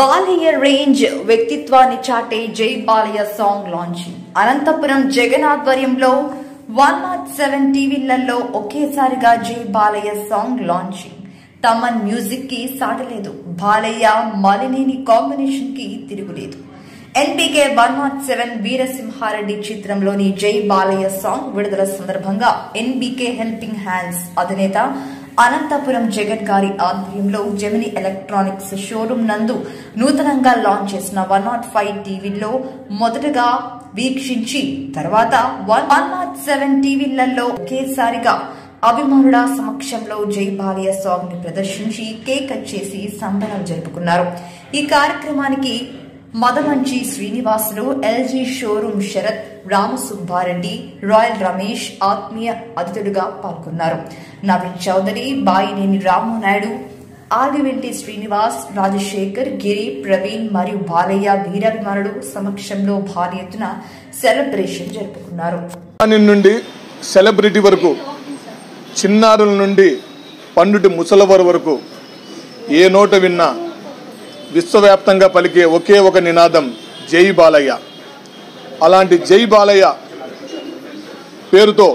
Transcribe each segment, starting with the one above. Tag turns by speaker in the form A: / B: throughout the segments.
A: Balayya range వ్యక్తిత్వాన్ని చాటే జై బాలయ్య సాంగ్ లాంచింగ్ అనంతపురం జగన్ ఆధ్వర్యంలో వన్ నాట్ సెవెన్ టీవీలలో ఒకేసారిగా జై బాలయ్య సాంగ్ లాంచింగ్ తమన్ మ్యూజిక్కి సాటలేదు. బాలయ్య మలినేని కాంబినేషన్కి తిరుగులేదు. NPK one naught seven Veerasimha Reddy చిత్రంలోని జై బాలయ్య సాంగ్ విడుదల సందర్భంగా ఎన్బీకే హెల్పింగ్ హ్యాండ్స్ అధినేత అనంతపురం జగన్ గారి ఆధ్వర్యంలో జెమిని ఎలక్ట్రానిక్స్ షోరూం నందు నూతనంగా లాంచ్ చేసిన వన్ నాట్ ఫైవ్ టీవీలో మొదటగా వీక్షించి తర్వాత వన్ నాట్ సెవెన్ టీవీలలో ఒకేసారిగా అభిమానుల సమక్షంలో జై బాలయ్య సాంగ్ని ప్రదర్శించి కేక్ కట్ చేసి సంబరాలు జరుపుకున్నారు. ఈ కార్యక్రమానికి Madamanchi Srinivasulu LG showroom Sarath Ramasubbareddy Royal Ramesh ఆత్మీయ అతిథులుగా పాల్గొన్నారు. నవీన్ చౌదరి బాయినేని రామనాయుడు ఆదివెంటి శ్రీనివాస్ రాజశేఖర్ గిరి ప్రవీణ్ మరియు బాలయ్య వీరాభిమానులు సమక్షంలో భారీ ఎత్తున సెలబ్రేషన్ జరుపుకున్నారు.
B: నుండి సెలబ్రిటీ వరకు చిన్నారుల నుండి పండుటి ముసలవారి వరకు ఏ నోట విన్నా విశ్వవ్యాప్తంగా పలికే ఒకే ఒక నినాదం జై బాలయ్య. అలాంటి జై బాలయ్య పేరుతో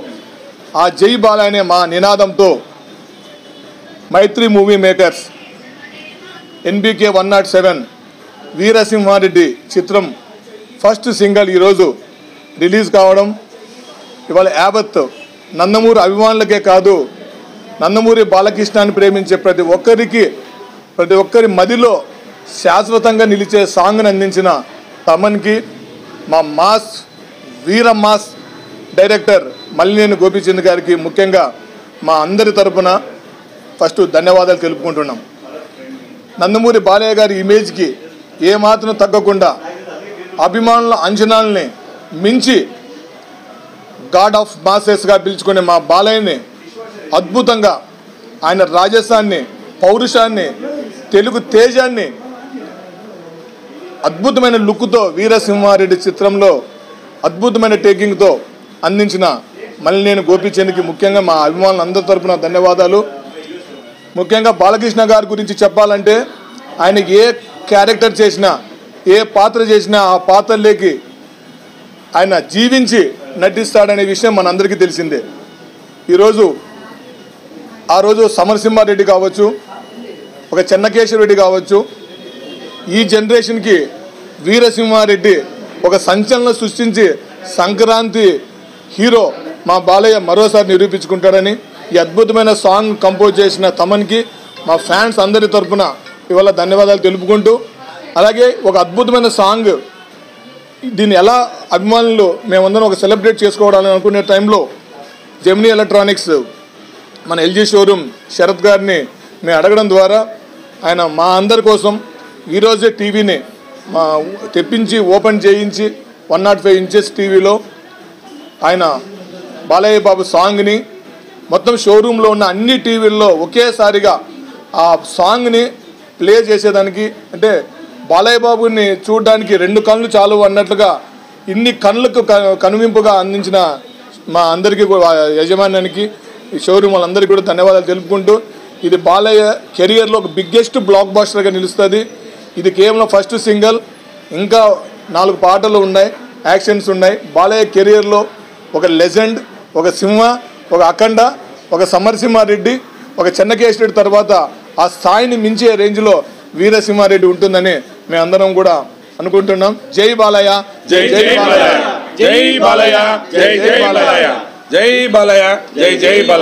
B: ఆ జై బాలయ్య అనే మా నినాదంతో Mythri movie makers NBK one naught seven Veerasimha Reddy చిత్రం ఫస్ట్ సింగల్ ఈరోజు రిలీజ్ కావడం. ఇవాళ యావత్ నందమూరి అభిమానులకే కాదు నందమూరి బాలకృష్ణాన్ని ప్రేమించే ప్రతి ఒక్కరికి ప్రతి ఒక్కరి మదిలో శాశ్వతంగా నిలిచే సాంగ్ను అందించిన తమన్కి మా మాస్ వీర మాస్ డైరెక్టర్ మల్లినేని గోపీచంద్ గారికి ముఖ్యంగా మా అందరి తరపున ఫస్ట్ ధన్యవాదాలు తెలుపుకుంటున్నాం. నందమూరి బాలయ్య గారి ఇమేజ్కి ఏమాత్రం తగ్గకుండా అభిమానుల అంచనాలని మించి గాడ్ ఆఫ్ మాసెస్గా పిలుచుకునే మా బాలయ్యని అద్భుతంగా ఆయన రాజస్థాన్ని పౌరుషాన్ని తెలుగు తేజాన్ని అద్భుతమైన లుక్తో వీరసింహారెడ్డి చిత్రంలో అద్భుతమైన టేకింగ్తో అందించిన మళ్ళీ నేను గోపీచంద్కి ముఖ్యంగా మా అభిమానులందరి తరపున ధన్యవాదాలు. ముఖ్యంగా బాలకృష్ణ గారి గురించి చెప్పాలంటే ఆయన ఏ క్యారెక్టర్ చేసినా ఏ పాత్ర చేసినా ఆ పాత్రలేకి ఆయన జీవించి నటిస్తాడనే విషయం మనందరికీ తెలిసిందే. ఈరోజు ఆ రోజు సమరసింహారెడ్డి కావచ్చు ఒక చెన్నకేశ్వరరెడ్డి కావచ్చు ఈ జనరేషన్కి వీరసింహారెడ్డి ఒక సంచలనం సృష్టించి సంక్రాంతి హీరో మా బాలయ్య మరోసారి నిరూపించుకుంటాడని ఈ అద్భుతమైన సాంగ్ కంపోజ్ చేసిన తమన్కి మా ఫ్యాన్స్ అందరి తరఫున ఇవాళ ధన్యవాదాలు తెలుపుకుంటూ అలాగే ఒక అద్భుతమైన సాంగ్ దీన్ని ఎలా అభిమానులు మేమందరం ఒక సెలబ్రేట్ చేసుకోవడాలని అనుకునే టైంలో జెమినీ ఎలక్ట్రానిక్స్ మన ఎల్జీ షోరూమ్ శరత్ గారిని మేము అడగడం ద్వారా ఆయన మా అందరి కోసం ఈరోజే టీవీని మా తెప్పించి ఓపెన్ చేయించి వన్ నాట్ ఫైవ్ ఇంచెస్ టీవీలో ఆయన బాలయ్య బాబు సాంగ్ని మొత్తం షోరూంలో ఉన్న అన్ని టీవీల్లో ఒకేసారిగా ఆ సాంగ్ని ప్లే చేసేదానికి అంటే బాలయ్య బాబుని చూడడానికి రెండు కళ్ళు చాలు అన్నట్లుగా ఇన్ని కళ్ళకు కనువింపుగా అందించిన మా అందరికీ కూడా యజమాన్యానికి ఈ షోరూమ్ వాళ్ళందరికీ కూడా ధన్యవాదాలు తెలుపుకుంటూ ఇది బాలయ్య కెరియర్లో ఒక బిగ్గెస్ట్ బ్లాక్ బాస్టర్గా నిలుస్తుంది. ఇది కేవలం ఫస్ట్ సింగల్. ఇంకా నాలుగు పాటలు ఉన్నాయి యాక్షన్స్ ఉన్నాయి. బాలయ్య కెరియర్లో ఒక లెజెండ్ ఒక సింహ ఒక అఖండ ఒక సమరసింహారెడ్డి ఒక చెన్నకేశ్వరుడి తర్వాత ఆ స్థాయిని మించే రేంజ్లో వీరసింహారెడ్డి ఉంటుందని మేమందరం కూడా అనుకుంటున్నాం. జై బాలయ్య.
C: జై జై బాలయ్య. జై బాలయ్య. జై జై బాలయ్య. జై బాలయ్య. జై జై బాలయ్య.